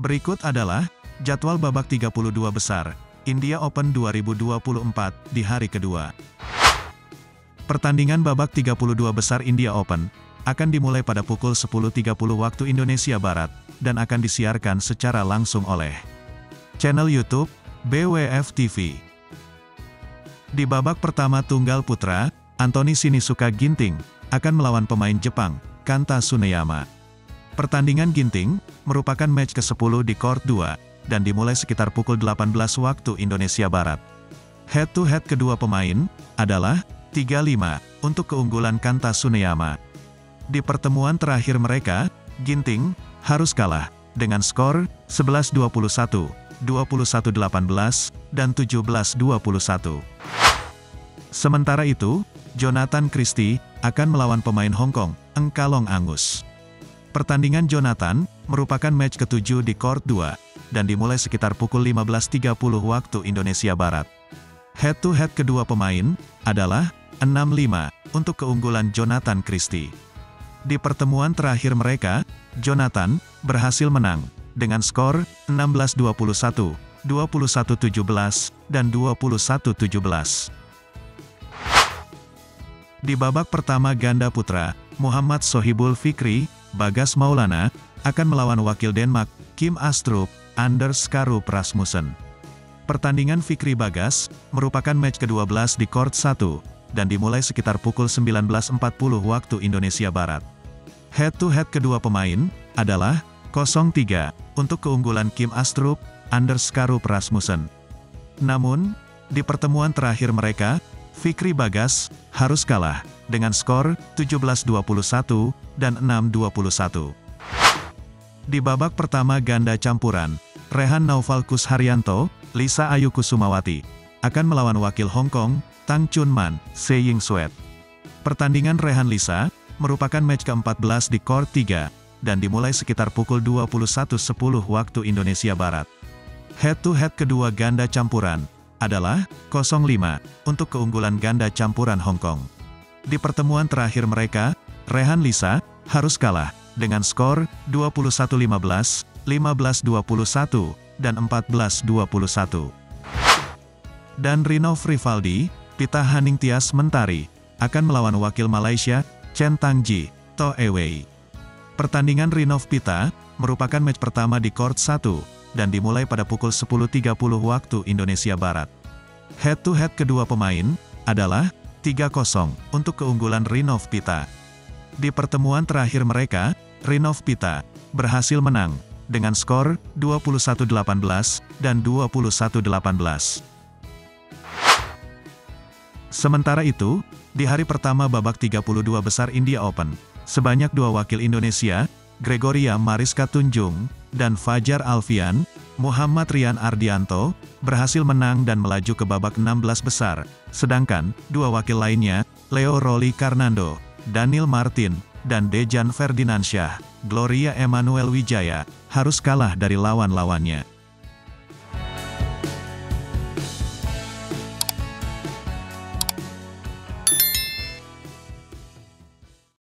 Berikut adalah jadwal babak 32 besar India Open 2024 di hari kedua. Pertandingan babak 32 besar India Open akan dimulai pada pukul 10.30 waktu Indonesia Barat dan akan disiarkan secara langsung oleh channel YouTube BWF TV. Di babak pertama tunggal putra, Anthony Sinisuka Ginting akan melawan pemain Jepang, Kanta Suneyama. Pertandingan Ginting merupakan match ke-10 di court 2 dan dimulai sekitar pukul 18 waktu Indonesia Barat. Head-to-head kedua pemain adalah 3-5 untuk keunggulan Kanta Suneyama. Di pertemuan terakhir mereka, Ginting harus kalah dengan skor 11-21, 21-18, dan 17-21. Sementara itu, Jonathan Christie akan melawan pemain Hong Kong, Engkalong Angus. Pertandingan Jonathan merupakan match ketujuh di court 2 dan dimulai sekitar pukul 15.30 waktu Indonesia Barat. Head-to-head kedua pemain adalah 6-5 untuk keunggulan Jonathan Christie. Di pertemuan terakhir mereka, Jonathan berhasil menang dengan skor 16-21, 21-17, dan 21-17. Di babak pertama ganda putra, Muhammad Sohibul Fikri, Bagas Maulana, akan melawan wakil Denmark, Kim Astrup, Anders Karup Rasmussen. Pertandingan Fikri Bagas merupakan match ke-12 di court 1 dan dimulai sekitar pukul 19.40 waktu Indonesia Barat. Head-to-head kedua pemain adalah 0-3 untuk keunggulan Kim Astrup, Anders Karup Rasmussen. Namun, di pertemuan terakhir mereka, Fikri Bagas harus kalah dengan skor 17-21 dan 6-21. Di babak pertama ganda campuran, Rehan Naufal Kusharyanto, Lisa Ayu Kusumawati, akan melawan wakil Hong Kong, Tang Chun Man, Se Ying Sweat. Pertandingan Rehan Lisa merupakan match ke-14 di court 3 dan dimulai sekitar pukul 21.10 waktu Indonesia Barat. Head-to-head kedua ganda campuran adalah 0-5 untuk keunggulan ganda campuran Hong Kong. Di pertemuan terakhir mereka, Rehan Lisa harus kalah dengan skor 21-15, 15-21, dan 14-21. Dan Rinov Rivaldi, Pita Haningtyas Mentari, akan melawan wakil Malaysia, Chen Tangji, To Ewei. Pertandingan Rinov Pita merupakan match pertama di court 1 dan dimulai pada pukul 10.30 waktu Indonesia Barat. Head-to-head kedua pemain adalah 3-0 untuk keunggulan Rinov Pita. Di pertemuan terakhir mereka, Rinov Pita berhasil menang dengan skor 21-18 dan 21-18. Sementara itu, di hari pertama babak 32 besar India Open, sebanyak dua wakil Indonesia, Gregoria Mariska Tunjung, dan Fajar Alfian, Muhammad Rian Ardianto, berhasil menang dan melaju ke babak 16 besar, sedangkan, dua wakil lainnya, Leo Roli Karnando, Daniel Martin, dan Dejan Ferdinandsyah, Gloria Emanuel Wijaya, harus kalah dari lawan-lawannya.